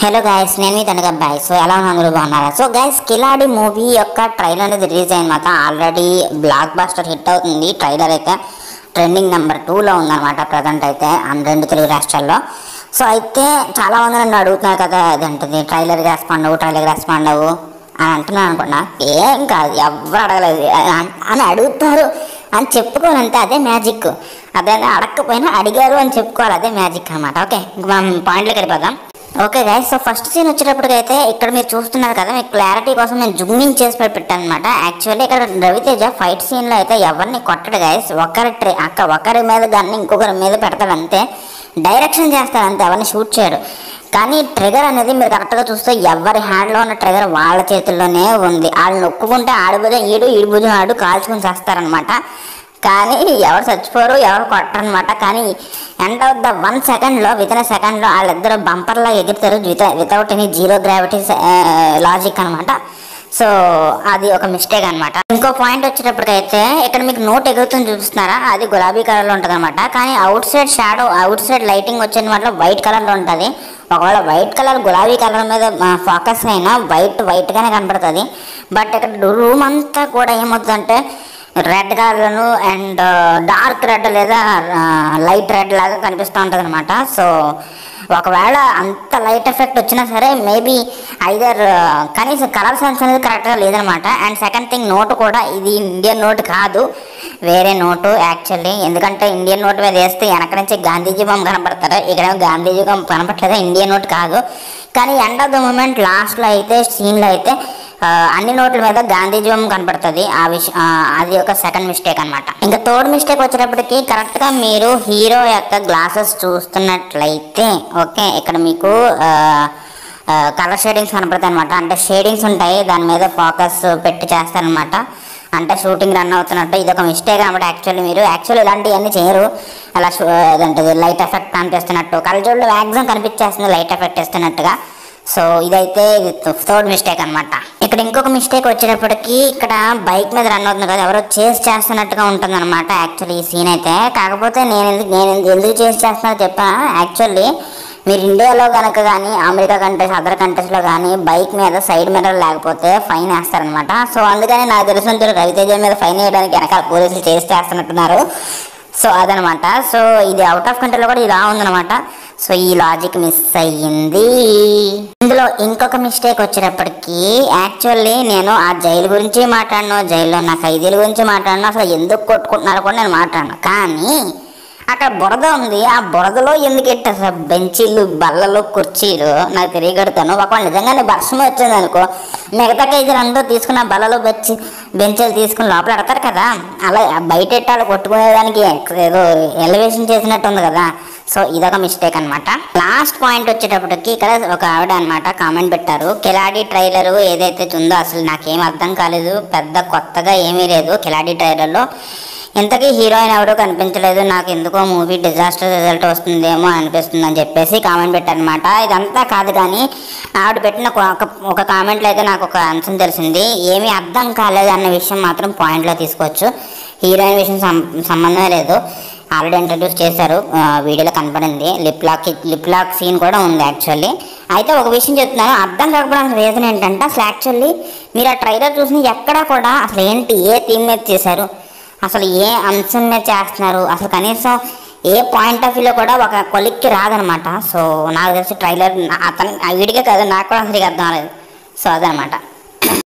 Hello guys నేను మీ తనక bye. So ఎలా ఉన్నారు? బాగున్నారా? సో గైస్ కిలాడి మూవీ యొక్క ట్రైలర్ అనేది రిలీజ్ అయిందన్నమాట. ఆల్రెడీ బ్లాక్ బాస్టర్ హిట్ అవుతుంది. ట్రైలర్ అయితే ట్రెండింగ్ నెంబర్ టూలో ఉందన్నమాట ప్రజెంట్ అయితే అన్ రెండు తెలుగు రాష్ట్రాల్లో. సో అయితే చాలా మంది నన్ను అడుగుతున్నారు కదా అదేంటిది? ట్రైలర్ రెస్పాండ్ అవ్వు ట్రైలర్ రెస్పాండ్ అవ్వు? అని అంటున్నాను అనుకున్నా ఏం కాదు ఎవరు అడగలేదు. అని అడుగుతారు అని చెప్పుకోవాలంటే అదే మ్యాజిక్ అదే అడగకపోయినా అడిగారు అని చెప్పుకోవాలి. అదే మ్యాజిక్ అనమాట ఓకే ఇంక మనం పాయింట్లోకి వెళ్ళిపోదాం. Okay guys so first scene వచ్చేటప్పటికైతే ఇక్కడ మీరు చూస్తున్నారు కదా మీకు క్లారిటీ కోసం నేను జుమ్మింగ్ చేసి పెట్టాను అనమాట యాక్చువల్లీ ఇక్కడ రవితేజ ఫైట్ సీన్లో అయితే ఎవరిని కొట్టడు గైస్ ఒకరి ట్రే అక్క ఒకరి మీద దాన్ని ఇంకొకరి మీద పెడతాడు అంతే. డైరెక్షన్ చేస్తాడు అంతే ఎవరిని షూట్ చేయడు కానీ ట్రిగర్ అనేది మీరు కరెక్ట్గా చూస్తే ఎవరి హ్యాండ్లో ఉన్న ట్రిగర్ వాళ్ళ చేతుల్లోనే ఉంది. వాళ్ళు నొక్కుకుంటే ఆడి ఈడు ఈడు ఆడు కాల్చుకుని చేస్తారనమాట కానీ ఎవరు చచ్చిపోరు ఎవరు కొట్టరనమాట కానీ ఎండ్ ఆఫ్ ద వన్ సెకండ్లో వితిన్ సెకండ్లో వాళ్ళిద్దరు బంపర్లా ఎగురుతారు. With without any zero gravity logic అనమాట సో అది ఒక మిస్టేక్ అనమాట ఇంకో పాయింట్ వచ్చేటప్పటికైతే ఇక్కడ మీకు నోట్ ఎగురుతుంది చూపిస్తున్నారా? అది గులాబీ కలర్లో ఉంటుంది అనమాట కానీ outside shadow outside lighting వచ్చే మాటలో వైట్ కలర్లో ఉంటుంది. ఒకవేళ వైట్ కలర్ గులాబీ కలర్ మీద ఫోకస్ అయినా వైట్ వైట్గానే కనపడుతుంది. బట్ ఇక్కడ రూమ్ అంతా కూడా ఏమవుతుందంటే రెడ్ కలర్ను అండ్ uh, డార్క్ రెడ్ లేదా uh, లైట్ రెడ్ లాగా కనిపిస్తూ ఉంటుంది అనమాట సో ఒకవేళ అంత లైట్ ఎఫెక్ట్ వచ్చినా సరే మేబీ ఐదర్ uh, కనీసం కలర్ సెన్స్ అనేది కరెక్ట్గా లేదనమాట అండ్ సెకండ్ థింగ్ నోటు కూడా ఇది ఇండియన్ నోట్ కాదు. వేరే నోటు యాక్చువల్లీ. ఎందుకంటే ఇండియన్ నోట్ మీద వేస్తే వెనక నుంచి గాంధీజీ బొమ్మ కనపడతారు. ఇక్కడ గాంధీజీ బొమ్మ కనపడలేదు? ఇండియన్ నోట్ కాదు. కానీ ఎండ్ ఆఫ్ ద మూమెంట్ లాస్ట్లో అయితే సీన్లో అయితే అన్ని నోట్ల మీద గాంధీ బొమ్మ కనపడుతుంది. ఆ విషయం అది ఒక సెకండ్ మిస్టేక్ అనమాట ఇంకా థర్డ్ మిస్టేక్ వచ్చేటప్పటికి కరెక్ట్గా మీరు హీరో యొక్క గ్లాసెస్ చూస్తున్నట్లయితే ఓకే ఇక్కడ మీకు కలర్ షేడింగ్స్ కనపడతాయి అనమాట అంటే షేడింగ్స్ ఉంటాయి దాని మీద ఫోకస్ పెట్టి చేస్తారనమాట అంటే షూటింగ్ రన్ అవుతున్నట్టు ఇది ఒక మిస్టేక్ అనమాట యాక్చువల్లీ మీరు. యాక్చువల్లీ ఇలాంటివన్నీ చేయరు. అలా ఇదంటది లైట్ ఎఫెక్ట్ కనిపిస్తున్నట్టు కళ్ళజోళ్ళు మ్యాక్సిమం కనిపించేస్తుంది లైట్ ఎఫెక్ట్ ఇస్తున్నట్టుగా సో ఇదైతే థర్డ్ మిస్టేక్ అనమాట ఇక్కడ ఇంకొక మిస్టేక్ వచ్చేటప్పటికి ఇక్కడ బైక్ మీద రన్ అవుతుంది కదా ఎవరో చేస్ చేస్తున్నట్టుగా ఉంటుంది అనమాట యాక్చువల్లీ ఈ సీన్ అయితే. కాకపోతే నేను ఎందుకు నేను ఎందుకు- ఎందుకు చేస్ చేస్తున్నా చెప్పా. యాక్చువల్లీ మీరు ఇండియాలో కనుక కానీ అమెరికా కంట్రీస్ అదర్ కంట్రీస్లో కానీ బైక్ మీద సైడ్ మిర్రర్ లేకపోతే ఫైన్ వేస్తారనమాట సో అందుకని నాకు తెలిసినంత రవితేజ మీద ఫైన్ వేయడానికి వెనకాల పోలీసులు చేసి చేస్తున్నట్టున్నారు. సో అదనమాట సో ఇది అవుట్ ఆఫ్ కంట్రీలో కూడా ఇలా ఉందన్నమాట. సో ఈ లాజిక్ మిస్ అయ్యింది. ఇందులో ఇంకొక మిస్టేక్ వచ్చేటప్పటికి యాక్చువల్లీ నేను ఆ జైలు గురించి మాట్లాడను జైల్లో నా ఖైదీల గురించి మాట్లాడను అసలు ఎందుకు కొట్టుకుంటున్నారో కూడా నేను మాట్లాడను. కానీ అక్కడ బురద ఉంది. ఆ బురదలో ఎందుకు ఎట్టారు అసలు బెంచీలు బల్లలు కుర్చీలు? నాకు తెలియగడతాను ఒకవేళ నిజంగానే వర్షం వచ్చింది అనుకో మిగతా ఖైదీలు అందరూ తీసుకున్న బల్లలో బచ్చి బెంచీలు తీసుకుని లోపల పెడతారు కదా. అలా బయట ఎట్టాలు కొట్టుకునేదానికి ఏదో ఎలివేషన్ చేసినట్టు ఉంది కదా. సో ఇదొక మిస్టేక్ అనమాట లాస్ట్ పాయింట్ వచ్చేటప్పటికి ఇక్కడ ఒక ఆవిడ అనమాట కామెంట్ పెట్టారు. కిలాడి ట్రైలర్ ఏదైతే ఉందో అసలు నాకేం అర్థం కాలేదు. పెద్ద కొత్తగా ఏమీ లేదు. కిలాడి ట్రైలర్లో ఇంతకీ హీరోయిన్ ఎవరు కనిపించలేదు నాకు ఎందుకో మూవీ డిజాస్టర్ రిజల్ట్ వస్తుందేమో అనిపిస్తుంది అని చెప్పేసి కామెంట్ పెట్టారనమాట ఇదంతా కాదు కానీ ఆవిడ పెట్టిన ఒక ఒక కామెంట్లో అయితే నాకు ఒక అంశం తెలిసింది. ఏమీ అర్థం కాలేదు అన్న విషయం మాత్రం పాయింట్లో తీసుకోవచ్చు. హీరోయిన్ విషయం సంబంధమే లేదు. ఆల్రెడీ ఇంట్రడ్యూస్ చేశారు. వీడియోలో కనపడింది. Lip lock lip lock scene కూడా ఉంది యాక్చువల్లీ. అయితే ఒక విషయం చెప్తున్నాను. అర్థం కాకపోవడానికి రీజన్ ఏంటంటే అసలు యాక్చువల్లీ మీరు ఆ ట్రైలర్ చూసిన ఎక్కడా కూడా అసలు ఏంటి ఏ థీమ్ మీద చేశారు? అసలు ఏ అంశం మీద చేస్తున్నారు? అసలు కనీసం ఏ పాయింట్ ఆఫ్ వ్యూలో కూడా ఒక కొలిక్కి రాదనమాట. సో నాకు తెలిసి ట్రైలర్ అతను వీడికే కాదు నాకు కూడా అసలు అర్థం అవ్వలేదు. సో అదనమాట.